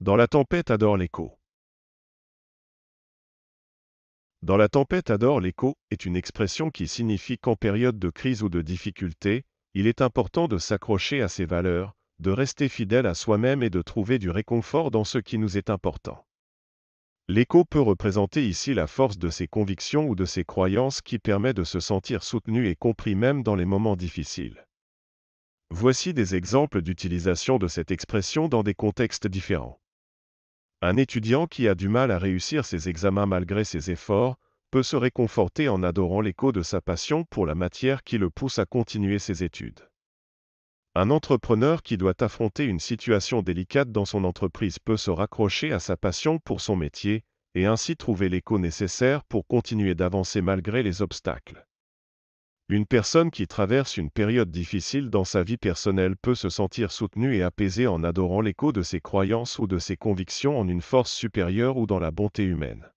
Dans la tempête adore l'écho. Dans la tempête adore l'écho est une expression qui signifie qu'en période de crise ou de difficulté, il est important de s'accrocher à ses valeurs, de rester fidèle à soi-même et de trouver du réconfort dans ce qui nous est important. L'écho peut représenter ici la force de ses convictions ou de ses croyances qui permet de se sentir soutenu et compris même dans les moments difficiles. Voici des exemples d'utilisation de cette expression dans des contextes différents. Un étudiant qui a du mal à réussir ses examens malgré ses efforts peut se réconforter en adorant l'écho de sa passion pour la matière qui le pousse à continuer ses études. Un entrepreneur qui doit affronter une situation délicate dans son entreprise peut se raccrocher à sa passion pour son métier et ainsi trouver l'écho nécessaire pour continuer d'avancer malgré les obstacles. Une personne qui traverse une période difficile dans sa vie personnelle peut se sentir soutenue et apaisée en adorant l'écho de ses croyances ou de ses convictions en une force supérieure ou dans la bonté humaine.